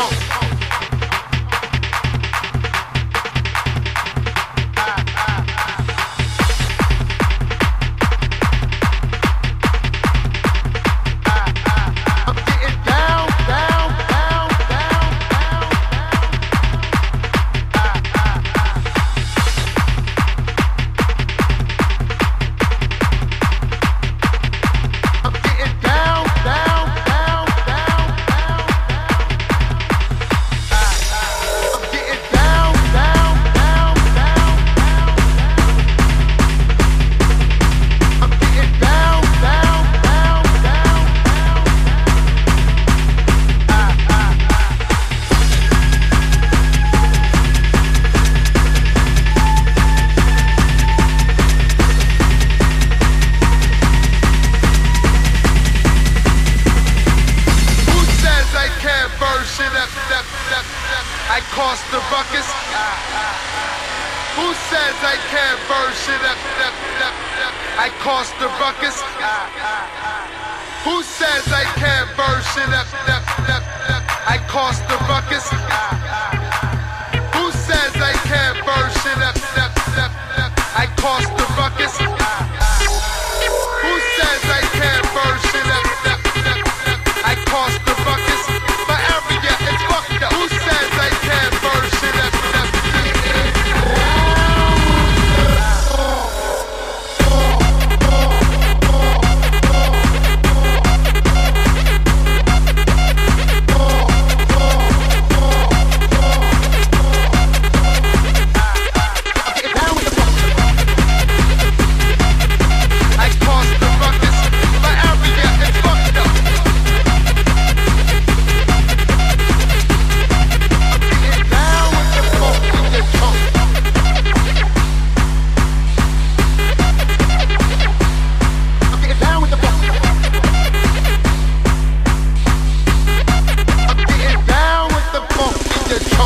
Oh. I caused the ruckus. Who says I can't verse it up? up, up, up? I caused the ruckus.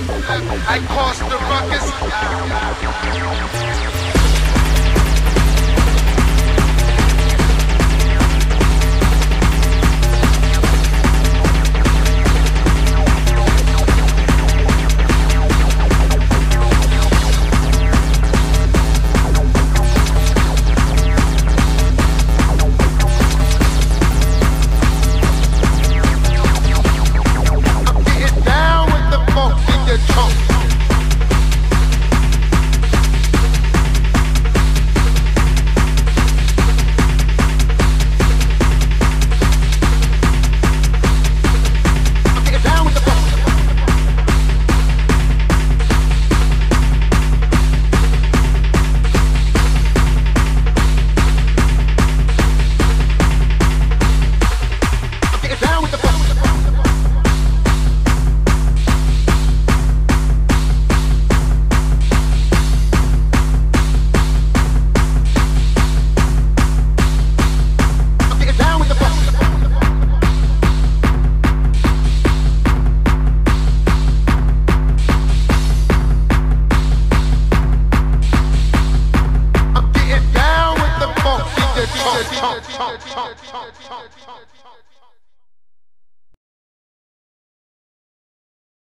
I caused the ruckus. chomp, chomp, chomp, chomp, chomp.